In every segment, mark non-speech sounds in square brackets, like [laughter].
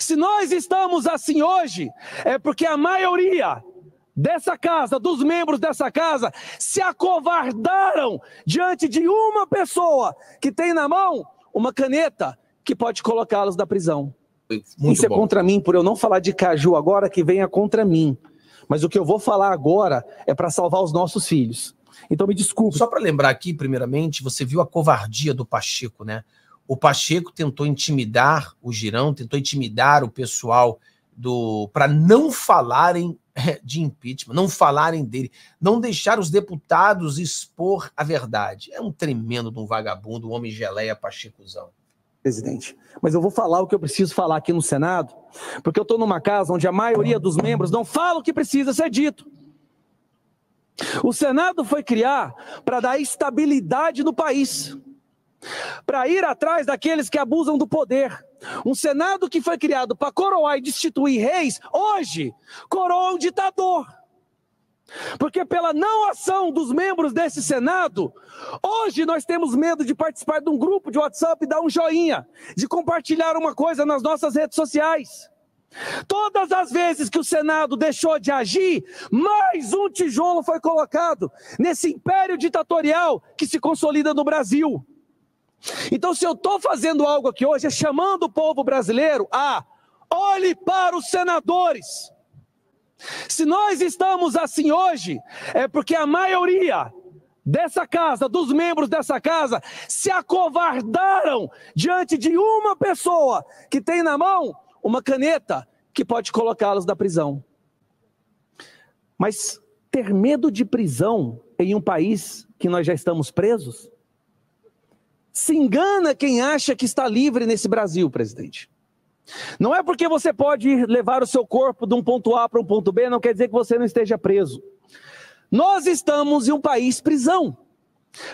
Se nós estamos assim hoje, é porque a maioria dessa casa, dos membros dessa casa, se acovardaram diante de uma pessoa que tem na mão uma caneta que pode colocá-los na prisão. Muito Isso é bom. é contra mim, por eu não falar de caju agora, que venha contra mim. Mas o que eu vou falar agora é para salvar os nossos filhos. Então me desculpe. Só para lembrar aqui, primeiramente, você viu a covardia do Pacheco, né? O Pacheco tentou intimidar o Girão, tentou intimidar o pessoal do para não falarem é, de impeachment, não falarem dele, não deixar os deputados expor a verdade. É um tremendo de um vagabundo, um homem geleia Pachecozão. Presidente, mas eu vou falar o que eu preciso falar aqui no Senado, porque eu estou numa casa onde a maioria dos membros não fala o que precisa ser dito. O Senado foi criar para dar estabilidade no país, para ir atrás daqueles que abusam do poder. Um Senado que foi criado para coroar e destituir reis, hoje coroa um ditador. Porque pela não ação dos membros desse Senado, hoje nós temos medo de participar de um grupo de WhatsApp e dar um joinha, de compartilhar uma coisa nas nossas redes sociais. Todas as vezes que o Senado deixou de agir, mais um tijolo foi colocado nesse império ditatorial que se consolida no Brasil. Então, se eu estou fazendo algo aqui hoje, é chamando o povo brasileiro a olhe para os senadores. Se nós estamos assim hoje, é porque a maioria dessa casa, dos membros dessa casa, se acovardaram diante de uma pessoa que tem na mão uma caneta que pode colocá-los na prisão. Mas ter medo de prisão em um país que nós já estamos presos? Se engana quem acha que está livre nesse Brasil, presidente. Não é porque você pode levar o seu corpo de um ponto A para um ponto B, não quer dizer que você não esteja preso. Nós estamos em um país prisão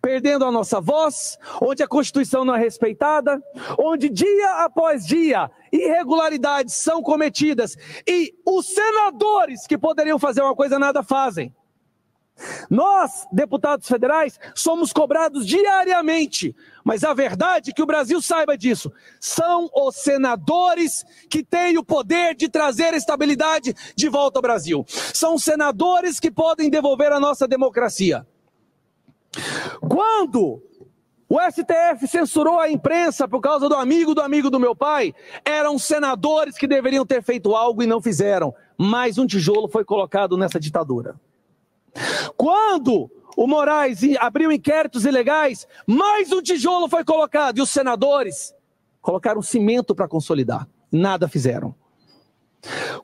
perdendo a nossa voz, onde a Constituição não é respeitada, onde dia após dia irregularidades são cometidas e os senadores que poderiam fazer uma coisa nada fazem. Nós, deputados federais, somos cobrados diariamente, mas a verdade é que o Brasil saiba disso. São os senadores que têm o poder de trazer estabilidade de volta ao Brasil. São os senadores que podem devolver a nossa democracia. Quando o STF censurou a imprensa por causa do amigo do amigo do meu pai, eram senadores que deveriam ter feito algo e não fizeram. Mais um tijolo foi colocado nessa ditadura. Quando o Moraes abriu inquéritos ilegais, mais um tijolo foi colocado e os senadores colocaram cimento para consolidar. Nada fizeram.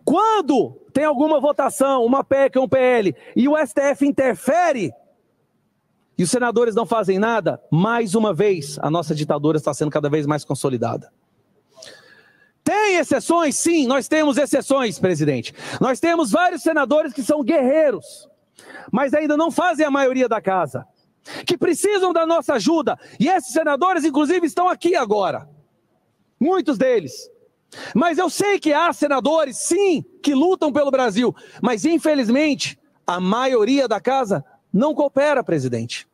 Quando tem alguma votação, uma PEC ou um PL, e o STF interfere, e os senadores não fazem nada, mais uma vez a nossa ditadura está sendo cada vez mais consolidada. Tem exceções? Sim, nós temos exceções, presidente. Nós temos vários senadores que são guerreiros, mas ainda não fazem a maioria da casa, que precisam da nossa ajuda. E esses senadores, inclusive, estão aqui agora. Muitos deles. Mas eu sei que há senadores, sim, que lutam pelo Brasil, mas infelizmente a maioria da casa não coopera, presidente.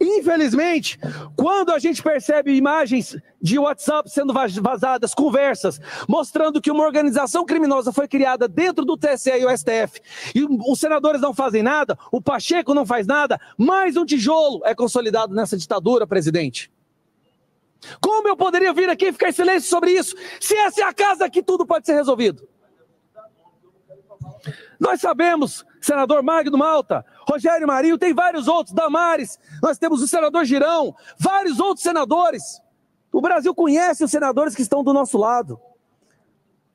Infelizmente, quando a gente percebe imagens de WhatsApp sendo vazadas, conversas, mostrando que uma organização criminosa foi criada dentro do TSE e o STF, e os senadores não fazem nada, o Pacheco não faz nada, mais um tijolo é consolidado nessa ditadura, presidente. Como eu poderia vir aqui e ficar em silêncio sobre isso, se essa é a casa que tudo pode ser resolvido? Nós sabemos, senador Magno Malta, Rogério Marinho, tem vários outros, Damares, nós temos o senador Girão, vários outros senadores. O Brasil conhece os senadores que estão do nosso lado.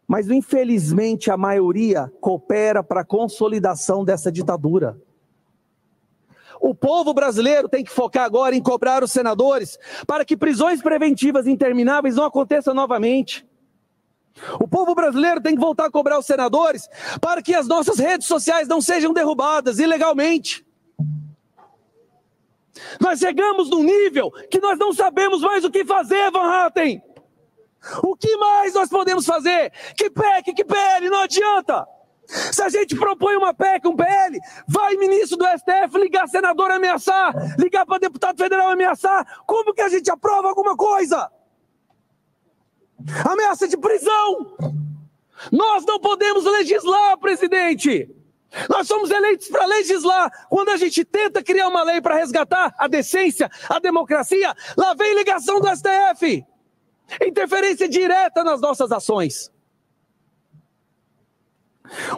Mas, infelizmente, a maioria coopera para a consolidação dessa ditadura. O povo brasileiro tem que focar agora em cobrar os senadores para que prisões preventivas intermináveis não aconteçam novamente. O povo brasileiro tem que voltar a cobrar os senadores para que as nossas redes sociais não sejam derrubadas ilegalmente. Nós chegamos num nível que nós não sabemos mais o que fazer, Van Hatten. O que mais nós podemos fazer? Que PEC, que PL, não adianta. Se a gente propõe uma PEC, um PL, vai ministro do STF ligar senador ameaçar, ligar para deputado federal ameaçar, como que a gente aprova alguma coisa? Ameaça de prisão. Nós não podemos legislar, presidente. Nós somos eleitos para legislar. Quando a gente tenta criar uma lei para resgatar a decência, a democracia, lá vem ligação do STF. Interferência direta nas nossas ações.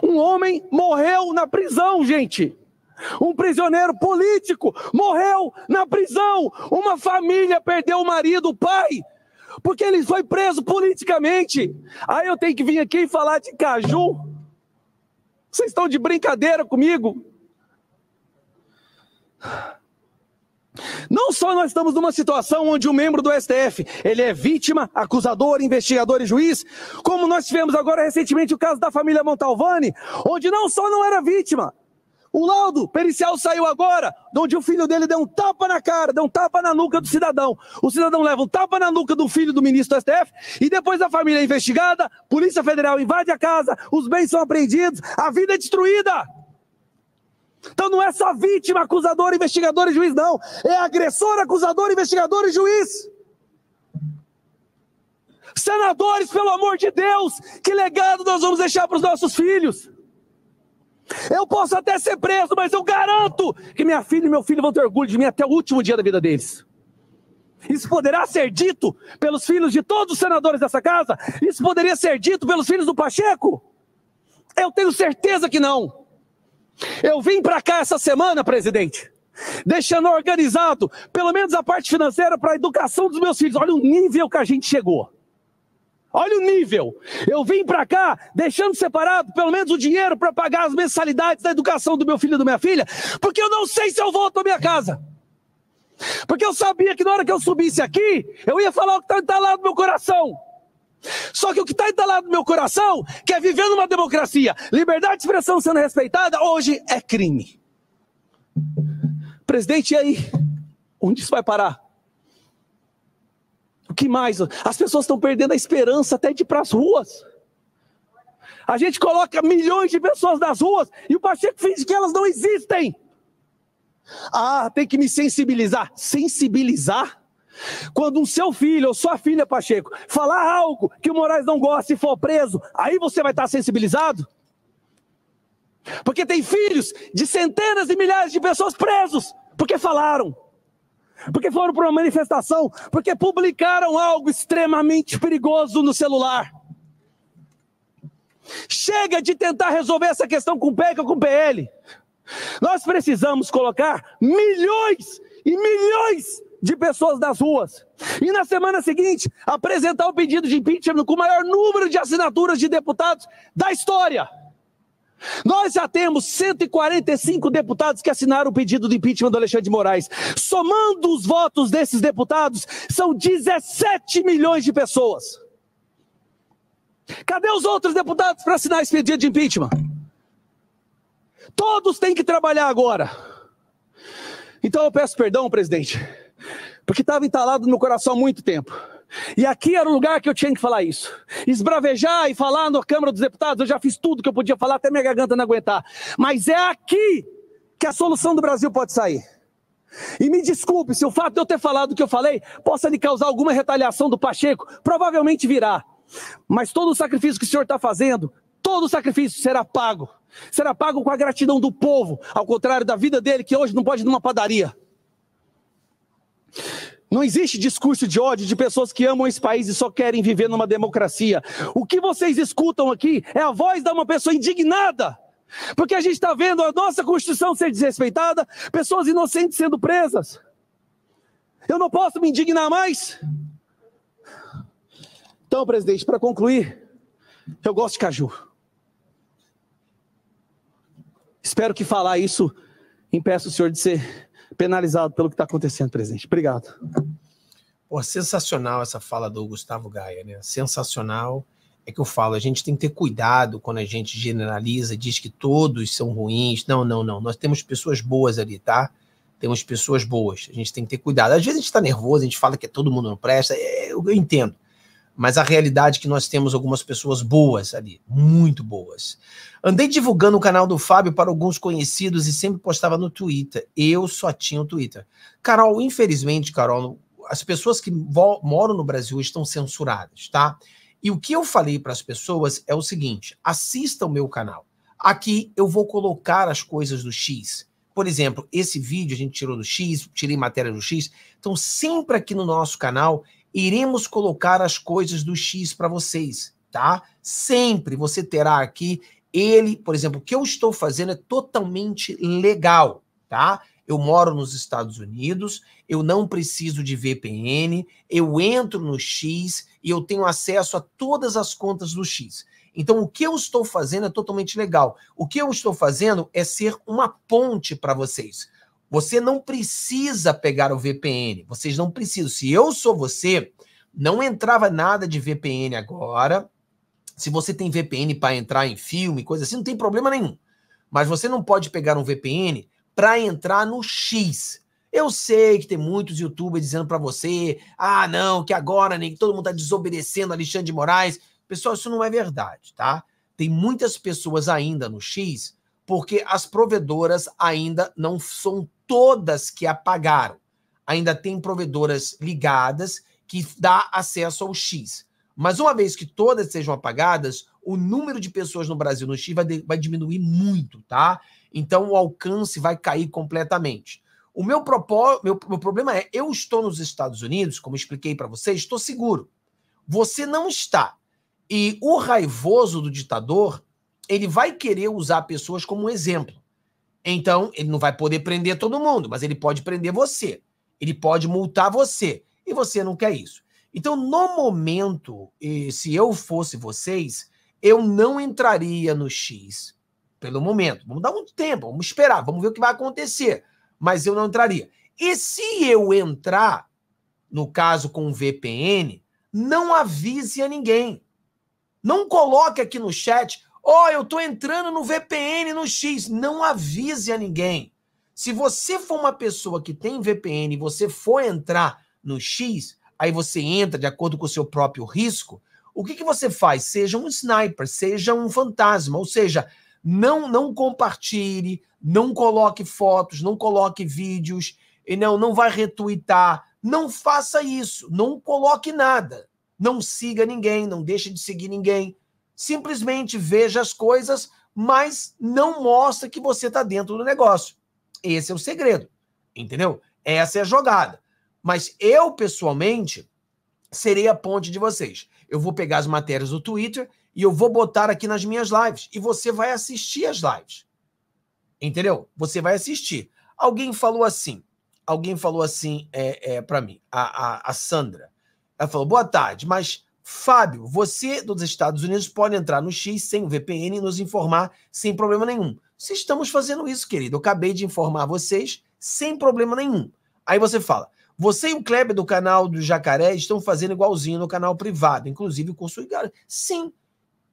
Um homem morreu na prisão, gente. Um prisioneiro político morreu na prisão. Uma família perdeu o marido, o pai, porque ele foi preso politicamente. Aí eu tenho que vir aqui e falar de caju. Vocês estão de brincadeira comigo? Não só nós estamos numa situação onde um membro do STF, ele é vítima, acusador, investigador e juiz, como nós tivemos agora recentemente o caso da família Montalvani, onde não só não era vítima, o laudo pericial saiu agora, onde o filho dele deu um tapa na cara, deu um tapa na nuca do cidadão. O cidadão leva um tapa na nuca do filho do ministro do STF e depois a família é investigada, Polícia Federal invade a casa, os bens são apreendidos, a vida é destruída. Então não é só vítima, acusador, investigador e juiz, não. É agressor, acusador, investigador e juiz. Senadores, pelo amor de Deus, que legado nós vamos deixar para os nossos filhos? Eu posso até ser preso, mas eu garanto que minha filha e meu filho vão ter orgulho de mim até o último dia da vida deles. Isso poderá ser dito pelos filhos de todos os senadores dessa casa? Isso poderia ser dito pelos filhos do Pacheco? Eu tenho certeza que não. Eu vim para cá essa semana, presidente, deixando organizado pelo menos a parte financeira para a educação dos meus filhos. Olha o nível que a gente chegou. Olha o nível. Eu vim para cá deixando separado pelo menos o dinheiro para pagar as mensalidades da educação do meu filho e da minha filha, porque eu não sei se eu volto à minha casa. Porque eu sabia que na hora que eu subisse aqui, eu ia falar o que está entalado no meu coração. Só que o que está entalado no meu coração, que é viver numa democracia, liberdade de expressão sendo respeitada, hoje é crime. Presidente, e aí? Onde isso vai parar? O que mais? As pessoas estão perdendo a esperança até de ir para as ruas. A gente coloca milhões de pessoas nas ruas e o Pacheco finge que elas não existem. Ah, tem que me sensibilizar. Sensibilizar? Quando um seu filho ou sua filha, Pacheco, falar algo que o Moraes não gosta e for preso, aí você vai estar sensibilizado? Porque tem filhos de centenas de milhares de pessoas presos porque falaram porque foram para uma manifestação, porque publicaram algo extremamente perigoso no celular. Chega de tentar resolver essa questão com PEC ou com PL. Nós precisamos colocar milhões e milhões de pessoas nas ruas. E na semana seguinte, apresentar o pedido de impeachment com o maior número de assinaturas de deputados da história. Nós já temos 145 deputados que assinaram o pedido de impeachment do Alexandre de Moraes. Somando os votos desses deputados, são 17 milhões de pessoas. Cadê os outros deputados para assinar esse pedido de impeachment? Todos têm que trabalhar agora. Então eu peço perdão, presidente, porque estava entalado no meu coração há muito tempo. E aqui era o lugar que eu tinha que falar isso. Esbravejar e falar na Câmara dos Deputados, eu já fiz tudo que eu podia falar, até minha garganta não aguentar. Mas é aqui que a solução do Brasil pode sair. E me desculpe se o fato de eu ter falado o que eu falei possa lhe causar alguma retaliação do Pacheco, provavelmente virá. Mas todo o sacrifício que o senhor está fazendo, todo o sacrifício será pago. Será pago com a gratidão do povo, ao contrário da vida dele, que hoje não pode ir numa padaria. Não existe discurso de ódio de pessoas que amam esse país e só querem viver numa democracia. O que vocês escutam aqui é a voz de uma pessoa indignada. Porque a gente está vendo a nossa Constituição ser desrespeitada, pessoas inocentes sendo presas. Eu não posso me indignar mais. Então, presidente, para concluir, eu gosto de caju. Espero que falar isso impeça o senhor de ser penalizado pelo que está acontecendo, presidente. Obrigado. Pô, sensacional essa fala do Gustavo Gaia, né? Sensacional. É que eu falo, a gente tem que ter cuidado quando a gente generaliza, diz que todos são ruins. Não, não, não. Nós temos pessoas boas ali, tá? Temos pessoas boas. A gente tem que ter cuidado. Às vezes a gente está nervoso, a gente fala que todo mundo não presta. É, eu, eu entendo. Mas a realidade é que nós temos algumas pessoas boas ali, muito boas. Andei divulgando o canal do Fábio para alguns conhecidos e sempre postava no Twitter. Eu só tinha o Twitter. Carol, infelizmente, Carol, as pessoas que moram no Brasil estão censuradas, tá? E o que eu falei para as pessoas é o seguinte: assista o meu canal. Aqui eu vou colocar as coisas do X. Por exemplo, esse vídeo a gente tirou do X, tirei matéria do X. Então, sempre aqui no nosso canal, iremos colocar as coisas do X para vocês, tá? Sempre você terá aqui ele, por exemplo, o que eu estou fazendo é totalmente legal, tá? Eu moro nos Estados Unidos, eu não preciso de VPN, eu entro no X e eu tenho acesso a todas as contas do X. Então, o que eu estou fazendo é totalmente legal. O que eu estou fazendo é ser uma ponte para vocês. Você não precisa pegar o VPN. Vocês não precisam. Se eu sou você, não entrava nada de VPN agora. Se você tem VPN para entrar em filme, coisa assim, não tem problema nenhum. Mas você não pode pegar um VPN para entrar no X. Eu sei que tem muitos youtubers dizendo para você: ah, não, que agora nem todo mundo está desobedecendo Alexandre de Moraes. Pessoal, isso não é verdade, tá? Tem muitas pessoas ainda no X, porque as provedoras ainda não são todas que apagaram. Ainda tem provedoras ligadas que dá acesso ao X. Mas uma vez que todas sejam apagadas, o número de pessoas no Brasil no X vai, de, vai diminuir muito, tá? Então o alcance vai cair completamente. O meu, propó meu, meu problema é, eu estou nos Estados Unidos, como expliquei para vocês, estou seguro. Você não está. E o raivoso do ditador, ele vai querer usar pessoas como um exemplo. Então, ele não vai poder prender todo mundo, mas ele pode prender você. Ele pode multar você. E você não quer isso. Então, no momento, se eu fosse vocês, eu não entraria no X. Pelo momento. Vamos dar um tempo, vamos esperar, vamos ver o que vai acontecer. Mas eu não entraria. E se eu entrar, no caso com VPN, não avise a ninguém. Não coloque aqui no chat, ó, oh, eu tô entrando no VPN no X. Não avise a ninguém. Se você for uma pessoa que tem VPN e você for entrar no X, aí você entra de acordo com o seu próprio risco, o que, que você faz? Seja um sniper, seja um fantasma, ou seja, não não compartilhe, não coloque fotos, não coloque vídeos, e não, não vai retweetar, não faça isso, não coloque nada. Não siga ninguém, não deixe de seguir ninguém. Simplesmente veja as coisas, mas não mostra que você está dentro do negócio. Esse é o segredo, entendeu? Essa é a jogada. Mas eu, pessoalmente, serei a ponte de vocês. Eu vou pegar as matérias do Twitter e eu vou botar aqui nas minhas lives. E você vai assistir as lives. Entendeu? Você vai assistir. Alguém falou assim. Alguém falou assim é, é para mim, a, a, a Sandra. Ela falou: boa tarde, mas Fábio, você dos Estados Unidos pode entrar no X sem VPN e nos informar sem problema nenhum. Se estamos fazendo isso, querido, eu acabei de informar vocês sem problema nenhum. Aí você fala: você e o Kleber do canal do Jacaré estão fazendo igualzinho no canal privado, inclusive o curso Sim,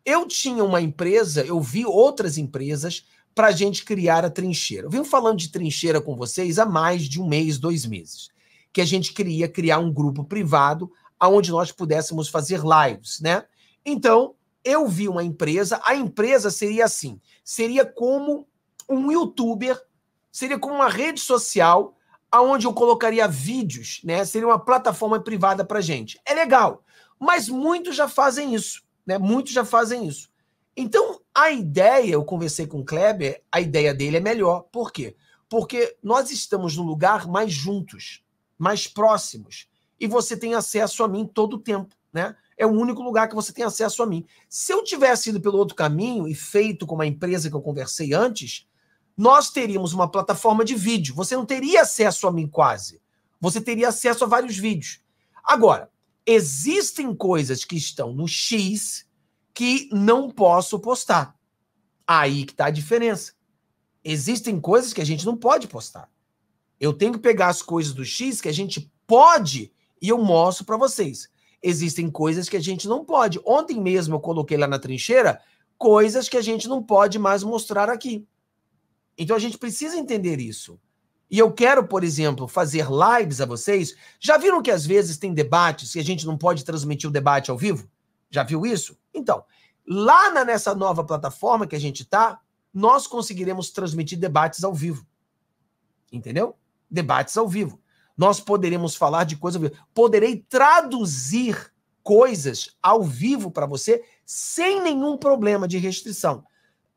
eu tinha uma empresa, eu vi outras empresas para a gente criar a trincheira. Eu venho falando de trincheira com vocês há mais de um mês, dois meses, que a gente queria criar um grupo privado aonde nós pudéssemos fazer lives, né? Então, eu vi uma empresa, a empresa seria assim, seria como um youtuber, seria como uma rede social aonde eu colocaria vídeos, né? Seria uma plataforma privada para gente. É legal, mas muitos já fazem isso, né? Muitos já fazem isso. Então, a ideia, eu conversei com o Kleber, a ideia dele é melhor. Por quê? Porque nós estamos num lugar mais juntos, mais próximos e você tem acesso a mim todo o tempo, né? É o único lugar que você tem acesso a mim. Se eu tivesse ido pelo outro caminho e feito com a empresa que eu conversei antes, nós teríamos uma plataforma de vídeo. Você não teria acesso a mim quase. Você teria acesso a vários vídeos. Agora, existem coisas que estão no X que não posso postar. Aí que está a diferença. Existem coisas que a gente não pode postar. Eu tenho que pegar as coisas do X que a gente pode e eu mostro para vocês. Existem coisas que a gente não pode. Ontem mesmo eu coloquei lá na trincheira coisas que a gente não pode mais mostrar aqui. Então a gente precisa entender isso. E eu quero, por exemplo, fazer lives a vocês. Já viram que às vezes tem debates e a gente não pode transmitir o debate ao vivo? Já viu isso? Então, lá na, nessa nova plataforma que a gente está, nós conseguiremos transmitir debates ao vivo. Entendeu? Debates ao vivo nós poderemos falar de coisa. Poderei traduzir coisas ao vivo para você sem nenhum problema de restrição.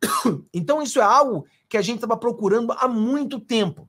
[coughs] Então, isso é algo que a gente estava procurando há muito tempo.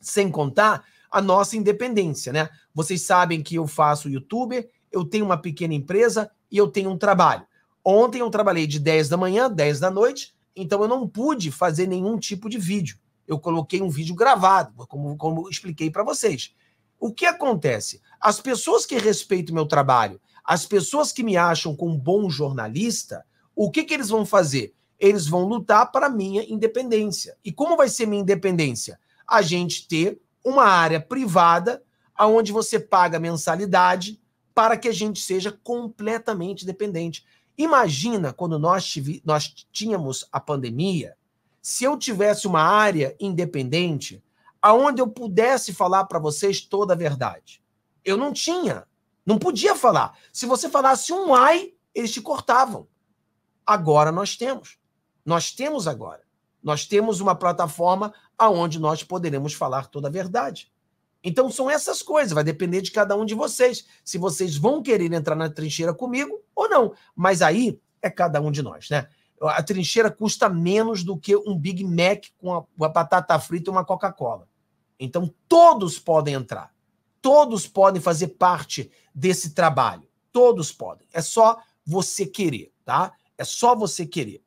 Sem contar a nossa independência, né? Vocês sabem que eu faço youtuber, eu tenho uma pequena empresa e eu tenho um trabalho. Ontem eu trabalhei de 10 da manhã, 10 da noite, então eu não pude fazer nenhum tipo de vídeo. Eu coloquei um vídeo gravado, como, como expliquei para vocês. O que acontece? As pessoas que respeitam meu trabalho, as pessoas que me acham como um bom jornalista, o que, que eles vão fazer? Eles vão lutar para minha independência. E como vai ser minha independência? A gente ter uma área privada onde você paga mensalidade para que a gente seja completamente dependente. Imagina quando nós, tive, nós tínhamos a pandemia, se eu tivesse uma área independente aonde eu pudesse falar para vocês toda a verdade. Eu não tinha, não podia falar. Se você falasse um ai, eles te cortavam. Agora nós temos. Nós temos agora. Nós temos uma plataforma aonde nós poderemos falar toda a verdade. Então são essas coisas, vai depender de cada um de vocês, se vocês vão querer entrar na trincheira comigo ou não. Mas aí é cada um de nós, né? A trincheira custa menos do que um Big Mac com a, a batata frita e uma Coca-Cola. Então todos podem entrar. Todos podem fazer parte desse trabalho. Todos podem. É só você querer, tá? É só você querer.